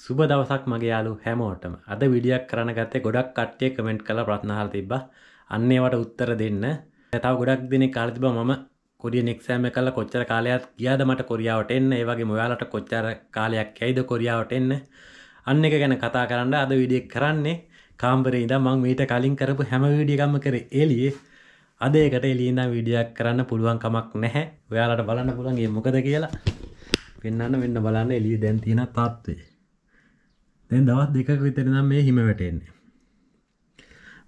සුබ දවසක් මගේ යාලු හැමෝටම. අද විඩියක් කරන ගත්තේ ගොඩක් කට්ටිය කමෙන්ට් කළ ප්‍රශ්නහල් තිබ අන්නේවට උත්තර දෙන්න. තව ගොඩක් දෙනෙ කාලතිබ මම කොරිය නෙක්සෑම කල කොච්චර කාලයක් ගියාද මට කොරියාවට එන්න. ඒවගේ මොයාලට කොච්චර කාලයක් ඇයිද කොරියාවට එන්න. අන්න එක ගැන කතා කරන්න අද විඩියක් කරන්නේ කාම්බරේ ඉද මං මීට කලින් කරපු හැම විඩියගම්ම කර එලියේ අදේකට එලින්නම් විඩියක් කරන්න පුළුවන් කමක් නැහැ. ඔයාලට බලන්න පුළන්ගේ මොකද කියලා. පෙන්න්න වෙන්න බලන්න එලිය දැන් තියෙන තත්වේ දැන් දවස් දෙක විතර නම් මේ හිම වැටෙන්නේ.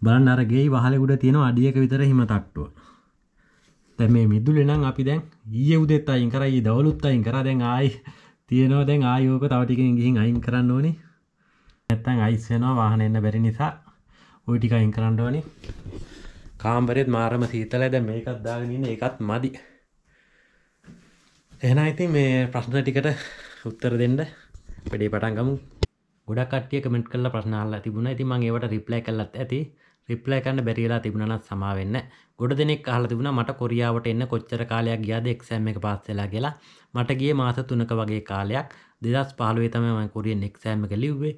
බලන්න අරගේ වහලකුඩ තියෙන අඩියක විතර හිම තට්ටුව. තැ මේ මිදුලෙ නම් අපි දැන් ඊය උදෙත් අයින් කරයි දවලුත් අයින් කර. දැන් ආයි තියෙනවා දැන් ආයෝක තවටිකින් ගිහින් අයින් කරන්න ඕනි. නැත්තන් අයිස්සෙනවා වාහන එන්න බැරි නිසා. ඔය ටික අයින් කරන්න ඕනි. කාම්බරෙත් මාරම සීතල දැ මේකත් දාගෙනන්න එකත් මදි. එහෙන ඉතින් මේ ප්‍රශ්න ටිකට උත්තර දෙන්න. පෙඩේ පටන්ගමු ගොඩක් කටිය කමෙන්ට් කල ප්‍රශ්නාල්ල තිබුණ. ඇති මං ඒවට රිප්ලයි කල්ලත් ඇති. රිප්ලයි කන්න බැරිලා තිබුණනත් සමාවෙන්න ගොඩ දෙනෙක් අහල තිබුණ මට කොරියාවට එන්න කොච්චර කාලයක් ගියාද එක්සෑම් එක පාස්සෙලා කියලා. මට ගිය මාස තුනක වගේ කාලයක්. දෙදස් පහළුවේ තම ම කොරියෙන් එක්සෑම එක ලිව්වේ.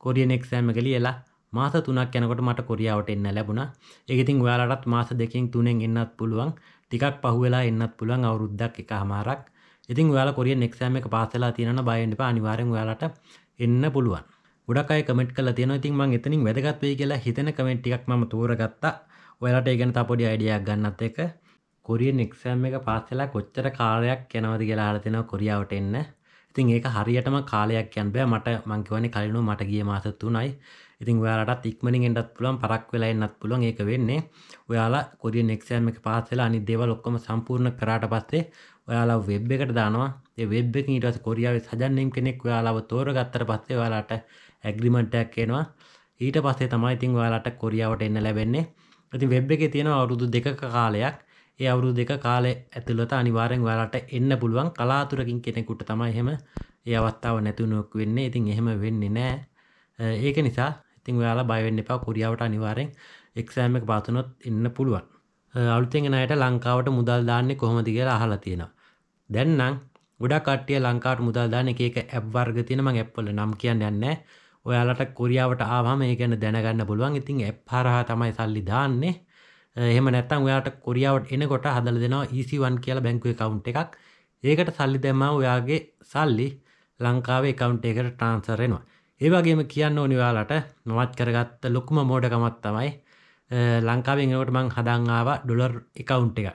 කොරියන් එක්සෑම කලියලා මාස තුනක් යනකොට මට කොරියාවට එන්න ලැබුණ. ඒගතින් ඔයාලටත් මාස දෙකින් තුනෙන් එන්නත් පුළුවන්. ටිකක් පහුවෙලා එන්නත් පුළුවන් අවුරුද්දක් එක හමාරක් ඉතින් ඔයාලා කොරියන් එක්සෑම එක පාසලා තියෙන බයින්ඩ අනිවාරෙන් ඔයාලට එන්න පුළුවන්. ගොඩක් අය කමෙන්ට් කල තියෙන ඉතින් මං එතනින් වැදගත් වෙයි කියලා හිතන කමෙන්ට් ටිකක් මම තෝරගත්තා. ඔයාලට ඒ ගැන තව පොඩි අයිඩියාවක් ගන්නත් එක. කොරියන් එක්සෑම් එක පාස් වෙලා කොච්චර කාලයක් යනවද කියලා අහලා තිනවා කොරියාවට එන්න. ඉතින් ඒක හරියටම කාලයක් යන්න බෑ. මට මං කියවනේ කලිනුව මට ගිය මාස 3යි ඉතින් ඔයාලටත් ඉක්මනින් එන්නත් පුළුවන් පරක් වෙලා එන්නත් පුළුවන්. ඒක වෙන්නේ ඔයාලා කොරියන් එක්සෑම් එක පාස් වෙලා අනිත් දේවල් ඔක්කොම සම්පූර්ණ කරාට පස්සේ ඔයාලා වෙබ් එකට දානවා. ඒ වෙබ් එකකින් ඊට පස්සේ කොරියාවේ සජන්නම් කෙනෙක් ඔයාලව තෝරගත්තට පස්සේ ඔයාලට ඇග්‍රිමට්ටයක් එනවා. ඊට පස්සේ තමයි ඉතින් ඔයාලට කොරියාවට එන්න ලැබෙන්නේ. ඉතින් වෙබ් එකේ තියෙන අවුරුදු දෙකක කාලයක්. ඒ අවුරුදු දෙක කාලේ ඇතුළත අනිවාර්යෙන් ඔයාලට එන්න පුළුවන් කලාතුරකින් කෙනෙකුට තමයි එහෙම ඒ අවස්ථාව නැතුණුවක් වෙන්නේ. ඉතින් එහෙම වෙන්නේ නැහැ ඒක නිසා ඉතින් ඔයාලා බය වෙන්න එපා. කොරියාවට අනිවාර්යෙන් එක්සෑම් එක පාස් වුණොත් එන්න පුළුවන්. අලුතෙන් එන අයට ලංකාවට මුදල් දාන්නේ කොහොමද කියලා අහලා තියෙනවා. දැන් නම් ගොඩක් කට්ටිය ලංකාවට මුදල් දාන එක එක ඇප් වර්ග තියෙන මම ඇප් වල නම් කියන්නේ නැහැ. ඔයාලට කොරියාවට ආවම ඒ ගැන දැනගන්න පුළුවන්. ඉතින් ඇප් හරහා තමයි සල්ලි දාන්නේ. එහෙම නැත්තම් ඔයාට කොරියාවට එනකොට හදල දෙනවා EC1 කියලා බැංකුවේ කවුන්ට් එකක්. ඒකට සල්ලි දැම්මා ඔයාගේ සල්ලි ලංකාවේ කවුන්ට් එකට ට්‍රාන්ස්ෆර් වෙනවා. ඒ වගේම කියන්න ඕනි ඔයාලට මමත් කරගත්ත ලොකුම මෝඩකමක් තමයි ලංකාවෙන් එනකොට මං හදන් ආවා ඩොලර් එකවුන්ට් එක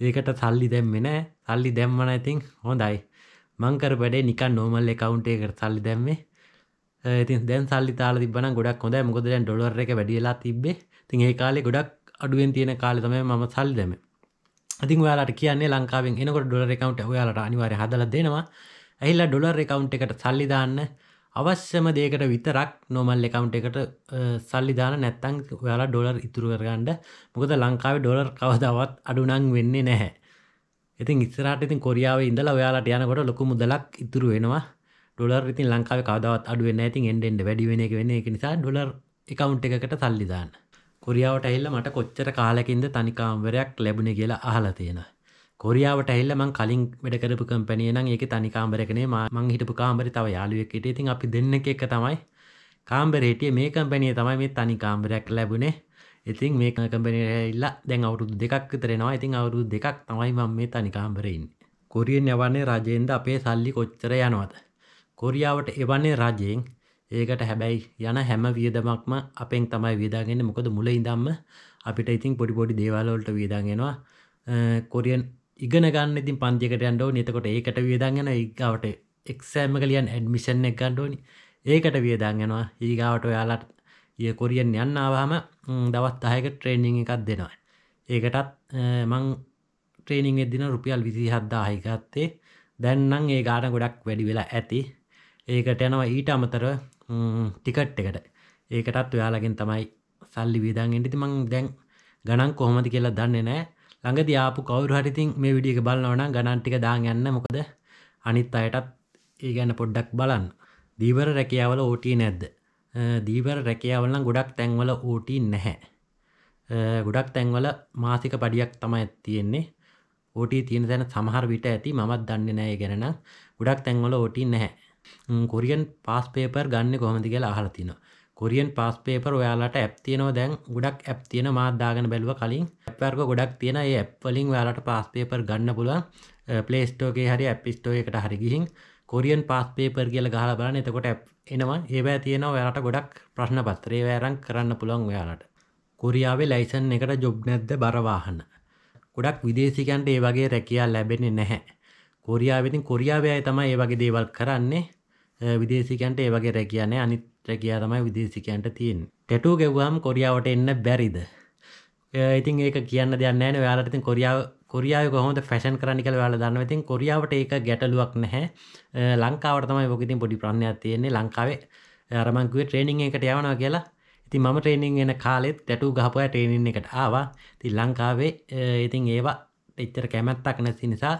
ඒකට සල්ලි දැම්මේ නෑ. සල්ලි දැම්මන ඉතින් හොඳයි. මංකර වැඩේ නිකන් නෝමල් එකකවුන්ට් එකට සල්ලි දැම්මේ. ඉතින් දැන් සල්ලි තාල තිබන ගොඩක් හොඳ මොකද දැන් ඩොලර් එක වැඩියලා තිබේ තින් ඒ කාලේ ගොඩක් අඩුවෙන් තියෙන කාලෙ තමයි මම සල්ලි දැම ඉතින් ඔයාලට කියන්නේ ලංකාවෙන් එනකොට ඩොලර් එකකවුන්ට් ඔයාලට අනිවාර්ය හදලා දෙනවා. ඇහිලා ඩොලර් එකකවුන්ට් එකට සල්ලි දාන්න අවශ්‍යම දේකට විතරක් නොමල් එකකවුන්ට් එකට සල්ලි දාන නැත්තම් ඔයාලා ඩොලර් ඉතුරු කරගන්න. මොකද ලංකාවේ ඩොලර් කවදාවත් අඩු නම් වෙන්නේ නැහැ. ඉතින් ඉස්සරහට ඉතින් කොරියාවේ ඉඳලා ඔයාලට යනකොට ලොකු මුදලක් ඉතුරු වෙනවා. ඩොලර් ඉතින් ලංකාව කවදවත් අඩුවෙන් ඇතින් එන්ඩෙන්ඩ වැඩි වෙන එක වෙන එක නිසා ඩොලර් එකකවුන්ට් එකට සල්ලිදාන්න කොරියාවට ඇල්ල මට කොච්චර කාලකින්ද තනිකාම්වරයක් ලැබුණ කියලා අහලා තියෙන කොරියාවට ඇල්ල මං කලින් වැඩකරපු කම්පැනිය නම් ඒක තනිකාම්බරකනේ මං හිටපු කාම්බරි තව යාළුවෙක්ට ඉතින් අපි දෙන්න එක තමයි. කාම්බරේටිය මේ කම්පැනිය තමයි මේ තනිකාම්බරයක් ලැබුණේ. ඉතින් මේ කම්පැනිල්ල දැන් අවුරුදු දෙකක් විතරෙනවා ඉතින් අවුරුදු දෙකක් තමයි මම මේ තනිකාම්බරඉන්න කොරියෙන් යවන්නේ රජයෙන්ද අපේ සල්ලි කොච්චර යනවද? කොරියාවට එවන්නේ රජයෙන්. ඒකට හැබැයි යන හැම වියදමක්ම අපෙන් තමයි වියදාගන්න. මොකද මුල ඉදම්ම අපිට ඉතින් පොඩි පොඩි දේවල්වලට වියදාගෙනවා කොරියන් ඉගෙන ගන්න ඉතින් පන්තිකට යන්ඩෝ නතකොට ඒකට වියදාගෙන ඒකාවට එක්සෑම කලියන් ඇඩමිෂන් එක ගණ්ඩෝනි ඒකට වියදාගෙනවා ඒගාවට ඔයාලට ඒ කොරියන් යන්නාවාම දවත් අහක ට්‍රේනිං එකක් දෙනවා. ඒකටත් මං ට්‍රේනිං එදින රුපියල් විසි හද්දා අහිගත්තේ දැන්නම් ඒ ගාන ගොඩක් වැඩි වෙලා ඇති. ඒකට යනවා ඊට අමතර ටිකට් එකට. ඒකටත් ඔයාලගෙන් තමයි සල්ලි වීදන් එටිති මං දැන් ගණන් කොහොමති කියලා දන්නේ නෑ ළඟ දයාපු කවරු හරිතින් මේ විඩියක බලන්නවන ගණන්ටික දාන් යන්න. මොකද අනිත් අයටත් ඒ ගැන්න පොඩ්ඩක් බලන්න. දීවර රැකියාවල ඕටී නැද්ද? දීවර රැකියාවලන්න ගොඩක් තැන්වල ඕටී නැහැ. ගොඩක් තැන්වල මාසික පඩියක් තමයි තියෙන්නේ. ඕටී තියෙන තැන සමහර විට ඇති. මත් දන්න නෑ ගැන ගොඩක් තැන්වල ඕටී නැහැ. කොරියන් පාස් පේපර් ගන්න කොහොමති කියලා අහලා තිනවා කොරියන් පාස් පේපර් ඔයාලට ඇප් තියෙනවා. දැන් ගොඩක් ඇප් තියෙන මාත්දාගෙන බැලුව කලින්. ඇප්වර්ක ගොඩක් තියෙන. ඒ ඇප්වලින් ඔයාලට පාස් පේපර් ගන්න පුළුවන්. පලේස්ටෝගේ හරි ඇපිස්ටෝ එකට හරි ගිහින් කොරියන් පාස් පේපර් කියල ගහලා බලන්න. එතකොට ඇප් එනවා. ඒවැ තියෙන ඔයාලට ගොඩක් ප්‍රශ්න පත්‍රේ වෑරං කරන්න පුළොන් ඔයාලට. කොරියාවේ ලයිසන් එකට ජොබ් නැද්ද? බරවාහන්න ගොඩක් විදේශිකන්ට ඒ වගේ රැකයා ලැබෙන්නේ නැහැ. කොරියාවෙතින් කොරියාවය තමයි ඒ වගේ දේවල් කරන්නේ. විදේශිකන්ට ඒ වගේ රැකියන්නේ අනිත් රැකියා තමයි විදේශිකයන්ට තියෙන් ටැටූ ගෙව්වාම් කොරියාවට එන්න බැරිද? ඉතින් ඒක කියන්න දෙයන්න න. යාලට ඉතින් කොරියාව කොරියාව කොහොමද ෆැෂන් කරන්න කළ යාල දන්න ඉතින් කොරියාවට ඒක ගැටලුවක් නැහැ. ලංකාවට තමයි ොකිතින් පොඩි ප්‍රශ්නයක් තියෙන්නේ. ලංකාවේ අරමංකුවේ ට්‍රේනිං එකට යවනවා කියලා. ඉතින් මම ට්‍රේනිං එන කාලෙත් ටැටු ගහපුය ට්‍රේනින් එකට ආවා. ති ලංකාවේ ඉතින් ඒවා එච්චර කැමැත්තක් නැති නිසා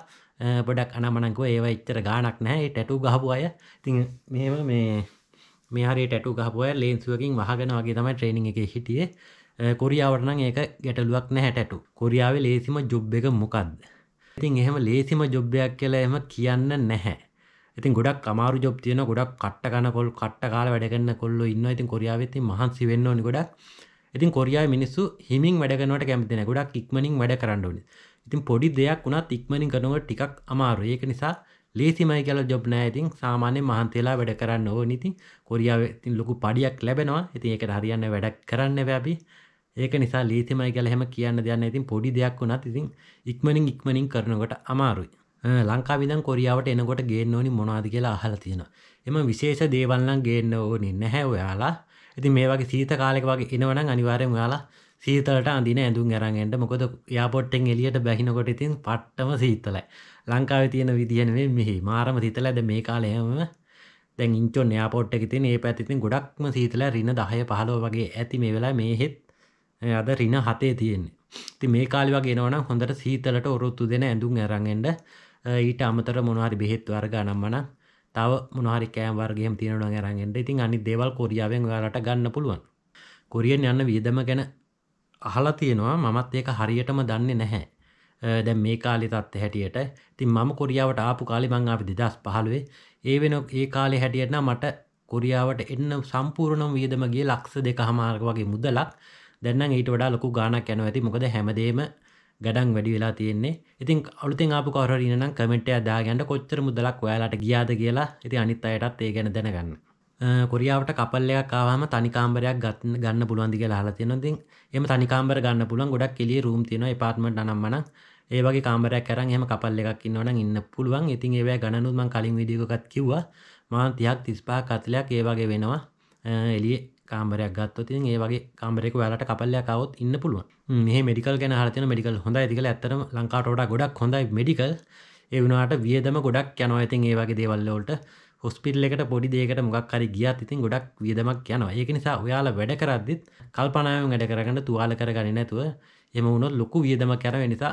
පොඩක් අනමනංකුව ඒව එච්චර ගානක් නැහැ. ටැටු ගහපු අය. ඉතින් මෙම මේ මේහරි ටැටු ගහපුය ලේන්සුවකින් වහගෙන වගේ තමයි ට්‍රේනිං එක හිටියේ. කොරියාවටන ඒක ගැටලුවක් නැහැටටු කොරියාව ලේසිම ජොබ් එක මොකක්ද ඉතින් එහෙම ලේසිම ජොබ්බයක් කියලා එම කියන්න නැහැ. ඉතින් ගොඩක් අමාරු ජොබ් තියෙන ගොඩක් කට්ට කන කොල් කට්ට කාල වැඩගන්න කොල්ල ඉන්න ඉතින් කොරියාවති මහන්සි වෙන්න ඕනි ගොඩක්. ඉතින් කොරියා මිනිස්සු හිමින් වැඩගනවට කැමතින ගොඩක් ඉක්මනින් වැඩ කරන්න ඕනි. ඉතින් පොඩි දෙයක් වුණත් ඉක්මනින් කරනව ටිකක් අමාරු ඒක නිසා ලේසිමයි කියල ජොබ් නෑ. ඉතින් සාමාන්‍ය මහන්තේලා වැඩ කරන්න ඕ නිති කොරියාව ඉතින් ලොකු පඩියක් ලැබෙනවා. ඉතින් ඒකට හරියන්න වැඩක් කරන්න වැැබි ඒක නිසා ලීතිමයි කල හෙම කියන්න දෙයන්න ඉතින් පොඩි දෙයක් වුණත් ඉතින් ඉක්මනින් ඉක්මනින් කරනකොට අමාරුයි. ලංකා විදන් කොරියාවට එනකොට ගේන්න ඕනි මොනාද කියලා අහල තියෙන එම විශේෂ දේවල්ලන් ගේන්න ඕනි නැහැ ඔයාලා. ඉතින් මේ වගේ සීත කාලෙක වගේ එනවනම් අනිවාරයෙන් යාලා සීතලට අඳින ඇඳුම් අරගෙන්ට මොකද යාපොට්ටෙන් එලියට බැහිනකොට ඉතින් පට්ටම සීතලයි. ලංකාව තියෙන විදිහනේ මෙහි. මාරම සිතල ඇද මේ කාලයම දැන් ඉංචෝ යාපොට් එක තින් ඒ පැතිතින් ගොඩක්ම සීතල රින දහය පහලෝ වගේ ඇති මේ වෙලා මේ හෙත් අද රින හතේ තියෙන්නේ. ති මේ කාලි වගේ නවන හොඳට සීතලට ඔරොත්තු දෙන ඇඳුම් ඇරඟෙන්ට ඊට අමතර මොනහරි බෙහෙත් වර්ග නම්මන තව මොනහරි කෑම් වර්ගයම තියෙනව ඇරගෙන්ට ඉතින් අනි දේවල් කොරියාවෙන් යාලට ගන්න පුළුවන්. කොරියෙන් යන්න වියදම ගැන අහලා තියෙනවා මමත් ඒක හරියටම දන්නේ නැහැ. දැ මේ කාලි තත්ත හැටියට. තින් මම කොරියාවට ආපු කාලි මං අපි දෙදස් පහළුවේ. ඒ වෙන ඒ කාලෙ හැටියටන මට කොරියාවට එන්න සම්පූර්ණම් වියදමගේ ලක්ෂ දෙක හමාර්ග වගේ මුදලක්. දැන්න ඊට වඩා ලොකු ගානක් යැන ඇති මොකද හැමදේම ගඩන් වැඩි වෙලා තියෙන්නේ. ඉතින් අලුතින් ආපු කවරරනම් කමෙන්ටය දාගන්ට කොච්චර මුදලක් ඔයාලට ගියාද කියලා ඉති අනිත් අයටත් ඒ ගැන දැනගන්න. කොරියාවට කපල්ලයක් කාවම තනිකාම්බරයක් ගත්න ගන්න පුළුවන්දි කියලා හලා තියෙනතින් එම තනිකාම්බර ගන්න පුළන් ගොඩක් කෙලිය රූම් තියෙන පාත්මට නම්මන ඒවගේ කාමරයක් කරන් එම කපල් එකක් ඉන්නවන ඉන්න පුළුවන්. ඉතින් ඒවැ ගණනුත්ම කලින් විඩියකත් කිව්වා. මාන්තියක් තිස්පා කතලයක් ඒවගේ වෙනවා. එලිය කාමරයක් ගත්තතින් ඒ වගේ කාමරෙක වැලට කපල්ලයක් කවත් ඉන්න පුළුවන්. මේ මෙඩිකල් ගැන හරතන මෙඩිකල් හොඳ ඇතිකල ඇතරම ලංකාටෝට ගොඩක් හොඳයි මෙඩිකල් ඒ වුණට වියදම ගොඩක් යනවා. ඇතින් ඒ වගේ දේවල්ලෝට හොස්පිල් එකට පොඩි දේකට මොක් හරි ගියත් ඉතින් ගොඩක් වියදමක් යනවා. ඒක නිසා ඔයාලා වැඩ කරද්දිත් කල්පනායම වැඩ කරගන්න තුවාල කරගන්න නැතුව එම වුණොත් ලොකු වියදම කැරව නිසා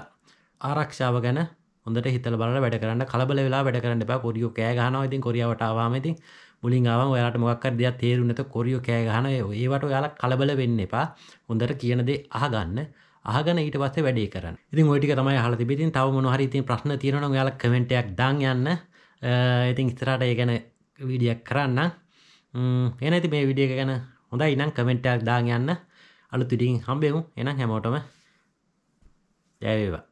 ආරක්ෂාව ගැන හොඳට හිතල බල වැඩ කරන්න කලබල වෙලා වැඩ කරන්න එපා. කොරියෝ කෑ ගහනවා ඉතින්. කොරියාවටාවාමඉතින් මුලින් ආව ඔයාට මොක්කර දෙයක් තේරුනත කොරියෝ කෑ ගහන ඒවට ඔයාලා කලබල වෙන්න එපා. හොඳට කියනදේ අහගන්න. ආගන ඊට පස්සේ වැඩේ කරන්න. ඉතින් ඔටික තමයි හල තිබිතින් තව මොහරි ඉතින් ප්‍රශ්න තිරන යාල කමෙන්ටයක් දාන් යන්න. ඉතින් ඉස්තරට ඒ ගැන වීඩියක් කරන්න. එන ඇති මේ විඩිය ගැන හොඳ ඉනම් කමෙන්ටයක් දාන් යන්න. අලු තිඩින් හම්බෙමු. එනම් හැමෝටම ජයවේවා